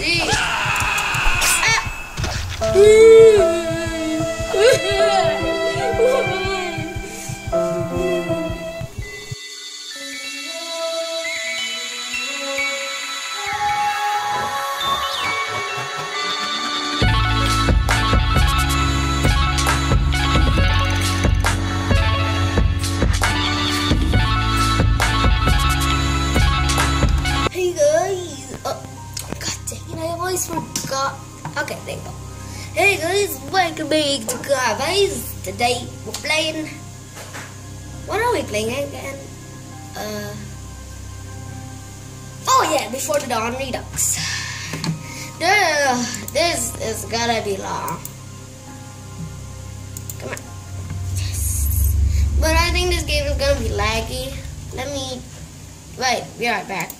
See? Guys. Today we're playing. What are we playing again? Uh. Oh yeah, Before the Dawn Redux. Duh, this is gonna be long. Come on. Yes. But I think this game is gonna be laggy. Let me Wait, be right back.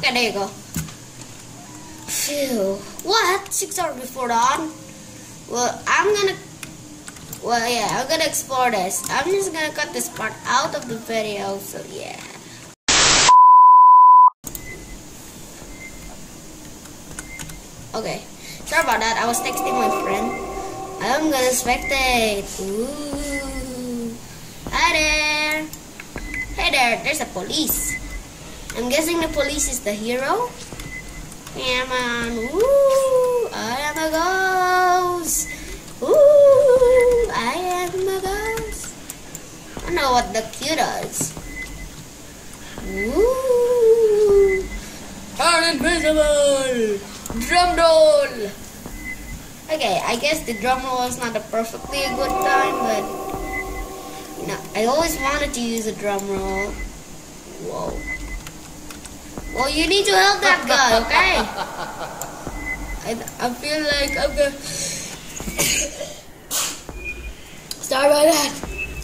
Okay, there you go. Phew. What? Six hours before dawn? Well, I'm gonna. Well, yeah, I'm gonna explore this. I'm just gonna cut this part out of the video, so yeah. Okay. Sorry about that. I was texting my friend. I'm gonna spectate. Ooh. Hi there. Hey there. There's a police. I'm guessing the police is the hero. Yeah, man. Ooh. I am a ghost. Ooh. I am a ghost. I know what the Q does. Ooh. Turn invisible. Drum roll. Okay, I guess the drum roll is not a perfectly a good time, but you know, I always wanted to use a drum roll. Whoa. Well, you need to help that guy, okay? I, I feel like I'm gonna. Sorry about that.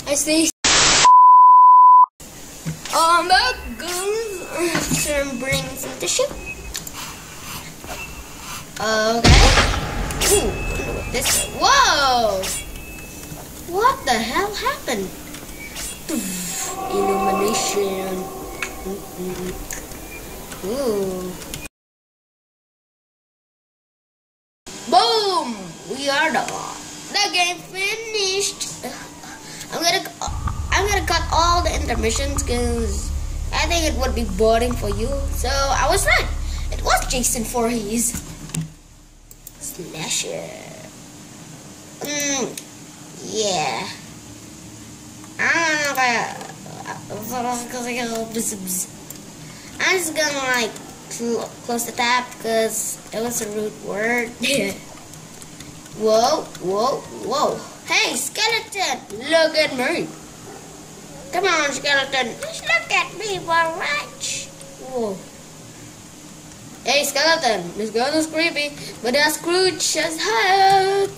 I see. Um, that goes. Brings him to ship. Okay. This is. Whoa! What the hell happened? Illumination. Mm-mm. Ooh. Boom! We are done. The game finished. I'm gonna I'm gonna cut all the intermissions because I think it would be boring for you. So I was right. It was Jason Voorhees. Slasher. Mm, yeah. Ah, I'm just gonna like cl- close the tab because it was a rude word. whoa, whoa, whoa. Hey, skeleton, look at me. Come on, skeleton, just look at me, alright? Whoa. Hey, skeleton, this girl is creepy, but that Scrooge has head.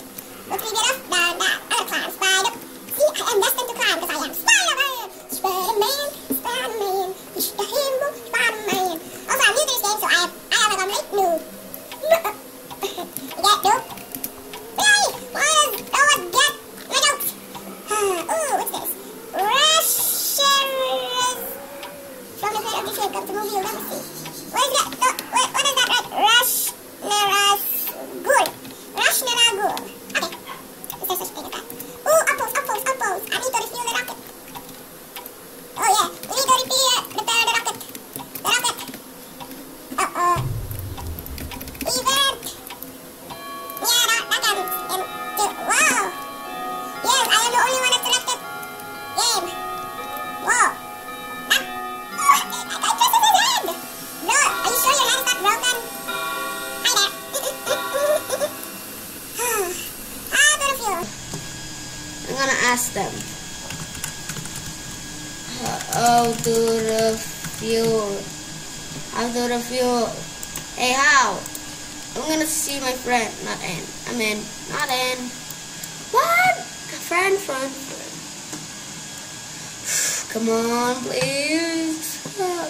On, please.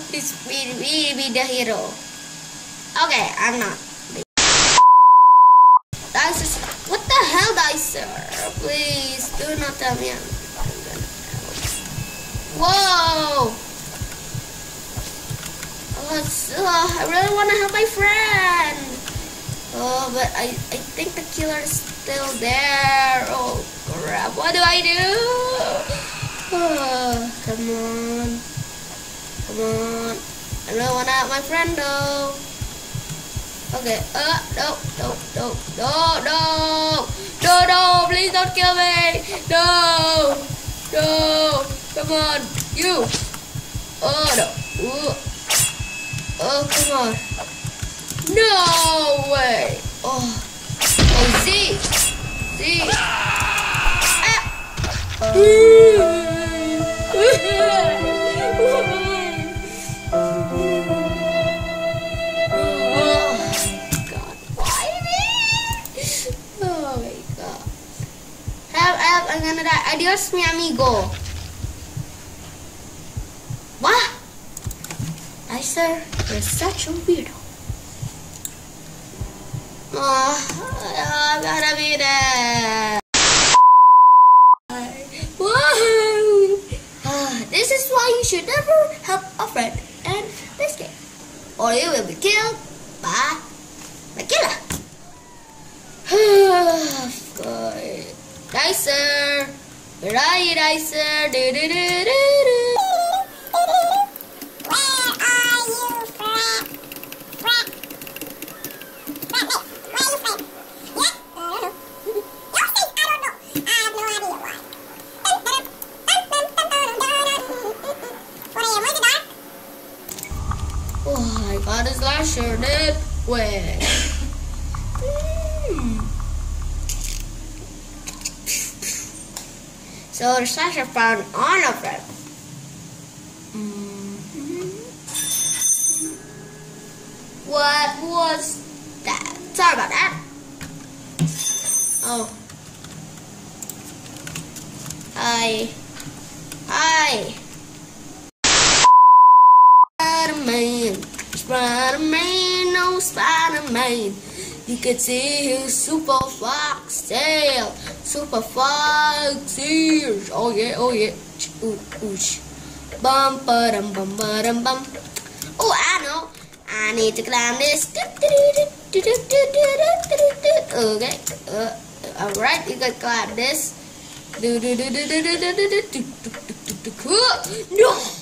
Please be, be, be the hero. Okay, I'm not. Dicer, what the hell, Dicer? Please, do not tell me. I'm- Whoa! So, uh, I really want to help my friend. Oh, but I, I think the killer is still there. Oh, crap. What do I do? Oh, come on. Come on. I really want help my friend, though. Okay. Uh, no, no, no, no, no. No, no, please don't kill me. No. No. Come on. You. Oh, no. Ooh. Oh, come on. No way. Oh. Oh, Z. Z. Oh, I'm gonna die. Adios, mi amigo. What? I sir, you're such a weirdo. Oh, I gotta be there. Woohoo! Ah, This is why you should never help a friend in this game, or you will be killed by the killer. Good. Dicer, where are you, Dicer? Do do do do do. Where are you, Fred? Fred? Fred, wait. Where are you, Fred? Yeah? I don't know. You say I don't know. I have no idea why. Dun, dun, dun, dun, dun, dun, dun, dun. What are you, where's the dark? Oh, I got his lasher that way. Hmm. So the slasher found on of it. Mhm. What was that? Sorry about that. Oh. Hi. Hi. Spider-Man, Spider-Man, no Spider-Man. You can see his super fox tail, super fox ears. Oh yeah, oh yeah. Ooh, ooh. Bum, ba-dum, bum, ba-dum, bum. Oh, I know. I need to climb this. Okay. Uh, all right, you can climb this. No.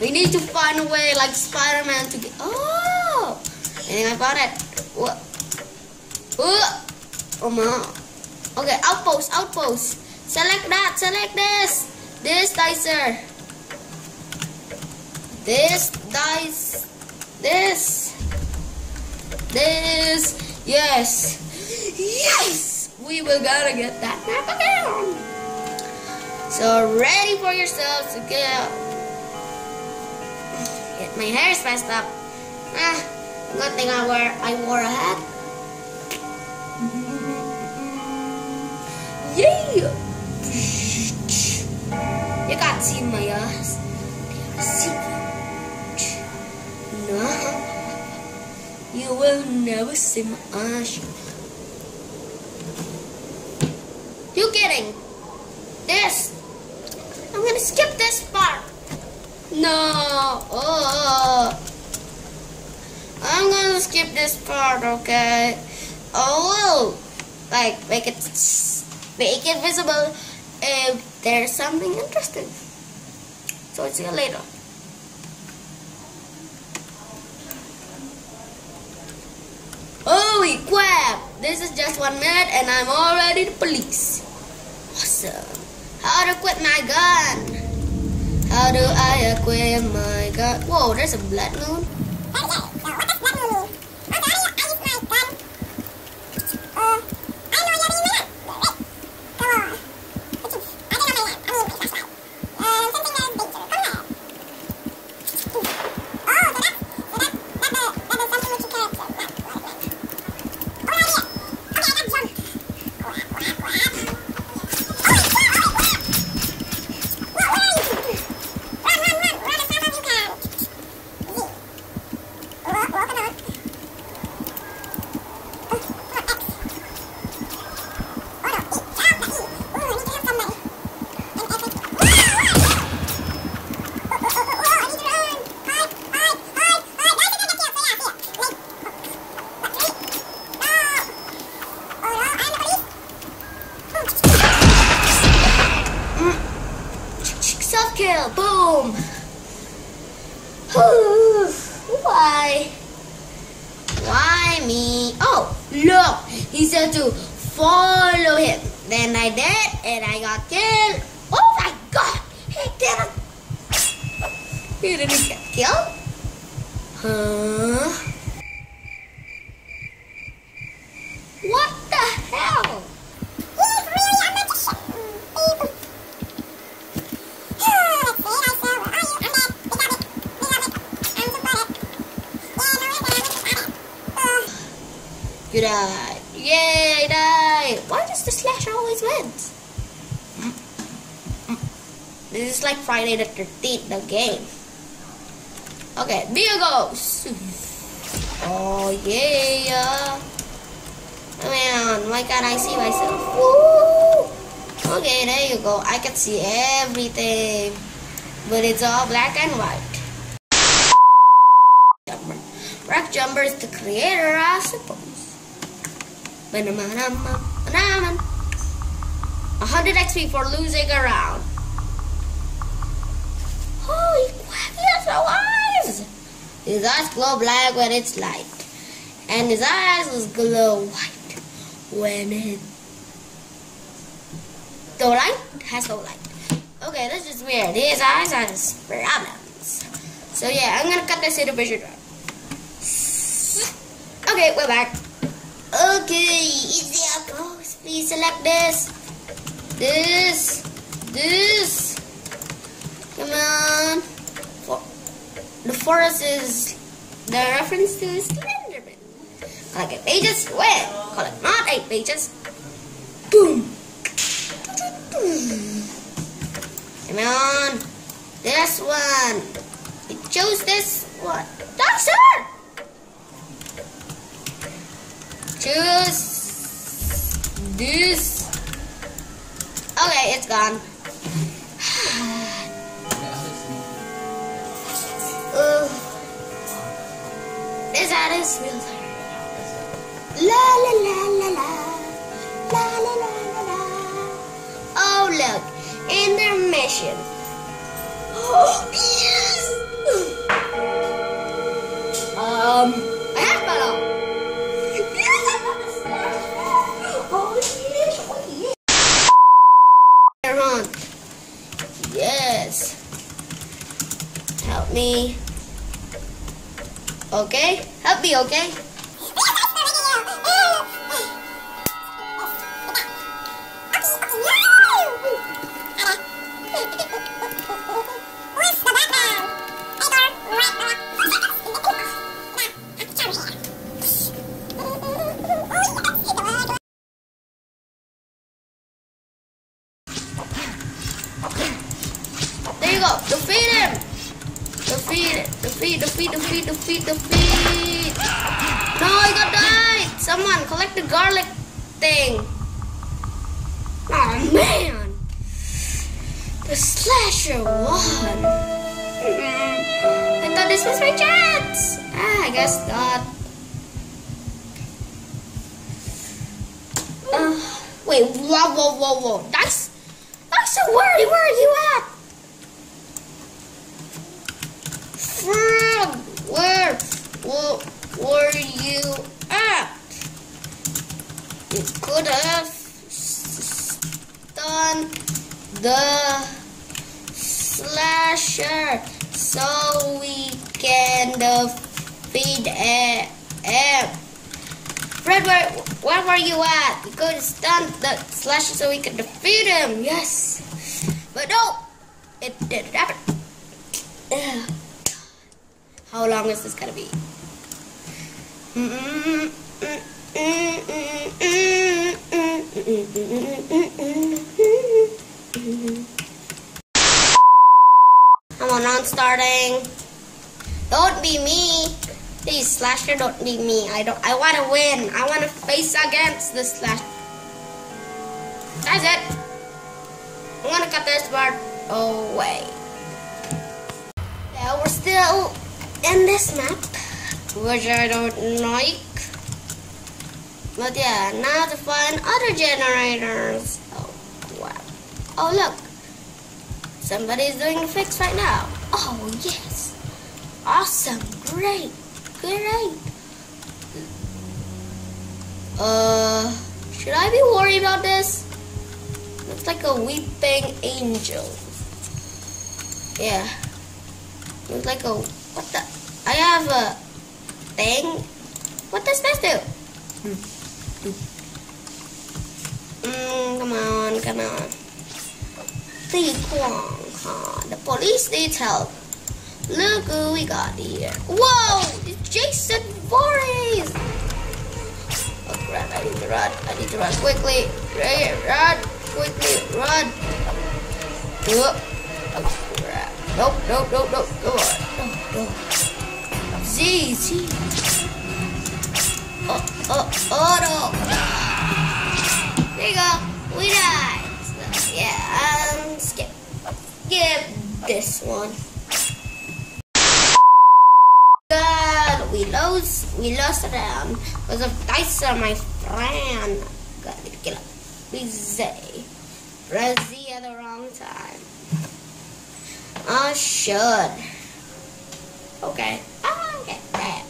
We need to find a way like Spider-Man to get. Oh, I think I found it. What? Oh, my. Okay, outpost, outpost. Select that. Select this. This dicer. This dice. This. This. Yes. Yes. We will gotta get that map again. So ready for yourselves to get Get my hair is messed up. Ah, good thing I wear I wore a hat. Yeah. You can't see my ass. I see you. No. You will never see my ass. You kidding? This. I'm gonna skip this. No. Oh. I'm gonna skip this part, okay? Oh, like make it make it visible if there's something interesting. So I'll see you later. Holy crap! This is just one minute and I'm already the police. Awesome. How to quit my gun? How do I acquire my gun? Whoa, there's a blood moon. Why? Why me? Oh, look. He said to follow him. Then I did, and I got killed. Oh my god. He didn't. He didn't get killed? Huh? What the hell? He's really a magician. People. Let's see, I saw. Are you? I'm dead. We got it. We got it. I'm supported. Yeah, no, we got it. We got it. Oh. You died. Yay, I died. Why does the slasher always win? This is like Friday the 13th, the game. Okay, Mia goes. Oh, yeah. Oh, man, why can't I see myself? Woo! Okay, there you go. I can see everything. But it's all black and white. Rock Jumper is the creator, I suppose. Banana, banana. 100 XP for losing a round. Holy crap, he has no eyes! His eyes glow black when it's light. And his eyes glow white when it... The light has no light. Okay, that's just weird. His eyes has problems. So yeah, I'm gonna cut this vision. Okay, we're back. Okay, easy up close. Please select this. This. This. Come on. The forest is the reference to Slenderman. Collect eight pages. Wait. Collect not eight pages. Boom. Come on. This one. You chose this one. Dinosaur! Choose this. Okay, it's gone. Ad is real tired. La la la la la. La la la la la. Oh look, intermission. Help me. Okay? Help me, okay? The slasher won. I thought this was my chance. Ah, I guess not. Uh, wait, whoa, whoa, whoa, whoa. That's, that's so wordy. Where are you at? Frog, where, where were you at? You could have done the slasher so we can defeat him. Fred, where, where were you at? We could stunned the slasher so we could defeat him. Yes, but no, it didn't happen. How long is this gonna be? Come on, on starting. Don't be me. Please, slasher, don't be me. I don't. I want to win. I want to face against the slash. That's it. I'm gonna cut this part away. Yeah, we're still in this map, which I don't like. But yeah, now to find other generators. Oh crap. Oh look. Somebody's doing a fix right now. Oh, yes. Awesome. Great. Great. Uh, should I be worried about this? Looks like a weeping angel. Yeah. Looks like a, what the, I have a thing. What does this do? Mm, come on, come on. The Kwong, huh? The police needs help. Look who we got here. Whoa! It's Jason Voorhees! Oh crap, I need to run. I need to run quickly. Run! Quickly, run! Oh, oh crap. Nope, nope, nope, nope. Come on. No, no. Oh, Z, Z. Oh, oh, oh no. There you go. We died. Yeah, skip. Skip this one. God, we lost, we lost round because of Dicer, my friend. We kill him. We say, Z at the wrong time. I should. Okay. Ah, get that.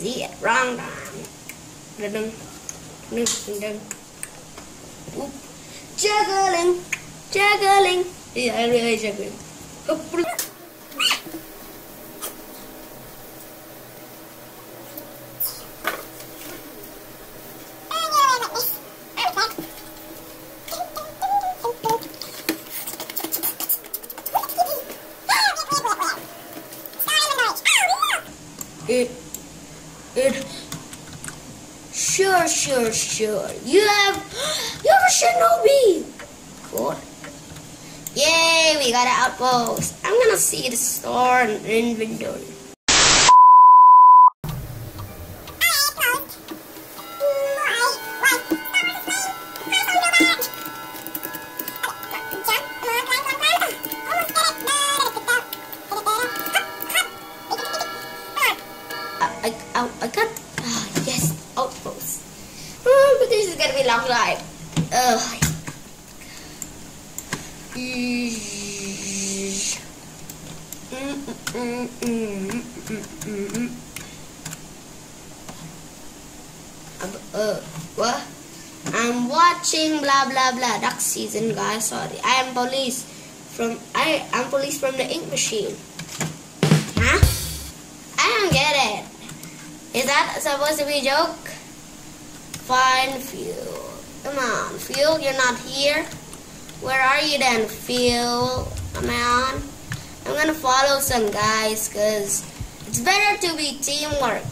Z at wrong time. Dun dun dun dun. Whoop. Juggling, juggling. Yeah, I really. Oh, It, it, sure, sure, sure. You have, you have a shinobi. Cool. Yay, we got an outpost. I'm gonna see the store and inventory. Uh, what? I'm watching blah blah blah. Duck season guys. Sorry. I am police from I am police from the ink machine. Huh? I don't get it. Is that supposed to be a joke? Find fuel come on fuel you're not here. Where are you then fuel come on. I'm gonna follow some guys because it's better to be teamwork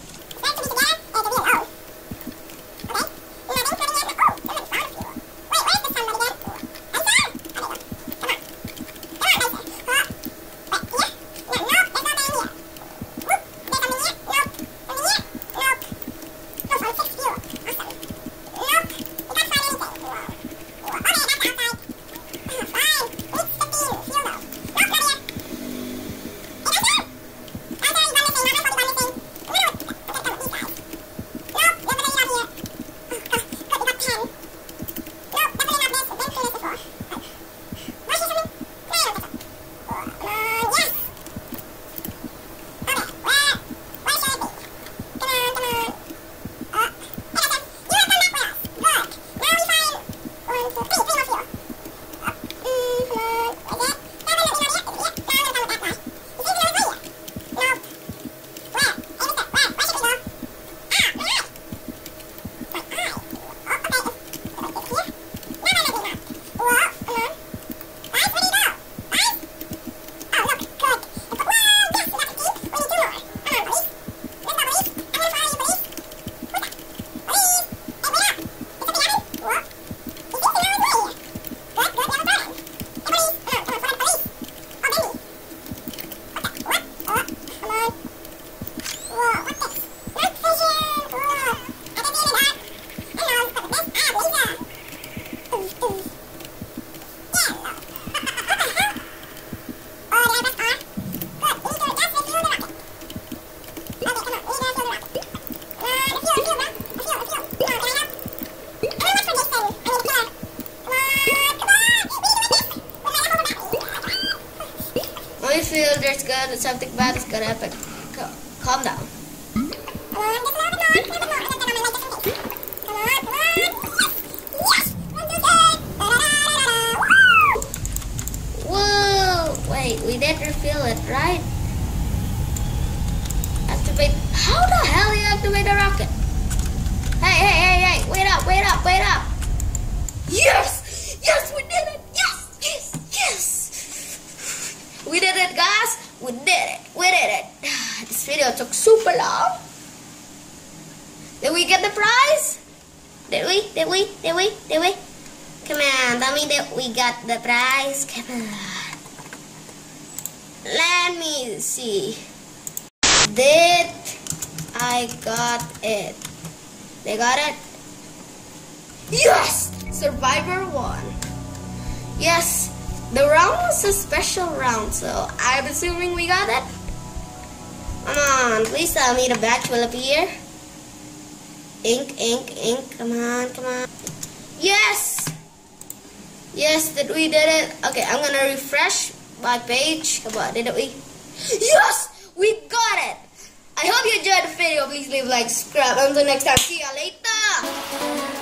something bad is gonna happen. Ca- calm down. Come on, just a little bit more. A little bit more. And then turn on my light just in case. Come on, come on. Yes! One, two, three. Da-da-da-da-da. Woo! Whoa! Wait, we did refill it, right? Activate. How the hell you activate a rocket? Hey, hey, hey, hey! Wait up, wait up, wait up! Yes! Yes, we did it! Yes, yes, yes! We did it, guys! We did it! We did it! This video took super long. Did we get the prize? Did we? Did we? Did we? Did we? Come on, tell me that we got the prize. Come on. Let me see. Did I got it? They got it? Yes! Survivor won. Yes, the round was a special round, so I'm assuming we got it. Come on, please tell me the batch will appear. Ink, ink, ink. Come on, come on. Yes! Yes, did we did it. Okay, I'm gonna refresh my page. Come on, did we? Yes! We got it! I hope you enjoyed the video. Please leave a like, subscribe. Until next time, see you later.